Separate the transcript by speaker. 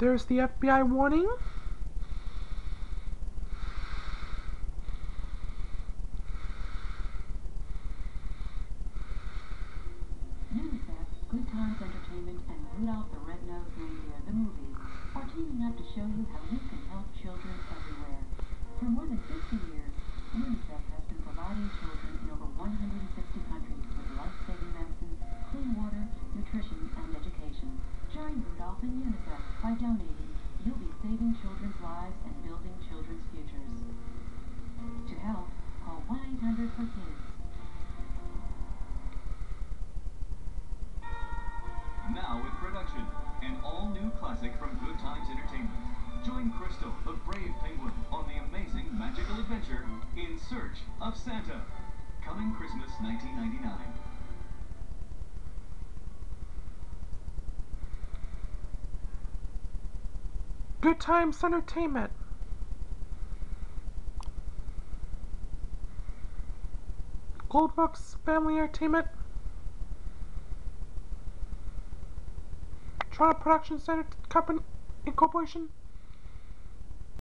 Speaker 1: There's the FBI warning.
Speaker 2: Good Times Entertainment, and Rudolph the Red-Nosed Reindeer, the movie, are teaming up to show you how you can help children everywhere. For more than 50 years, UNICEF has been providing children in over 160 countries with life-saving clean water, nutrition, and education. Join Rudolph and UNICEF by donating. You'll be saving children's lives and building children's futures. To help, call 1-800-FOR-KIDS.
Speaker 3: Now in production, an all-new classic from Good Times Entertainment. Join Crystal, the brave penguin, on the amazing magical adventure In Search of Santa. Coming Christmas 1999.
Speaker 1: Good Times Entertainment. Golden Books Family Entertainment. Toronto Production Center Company Incorporation.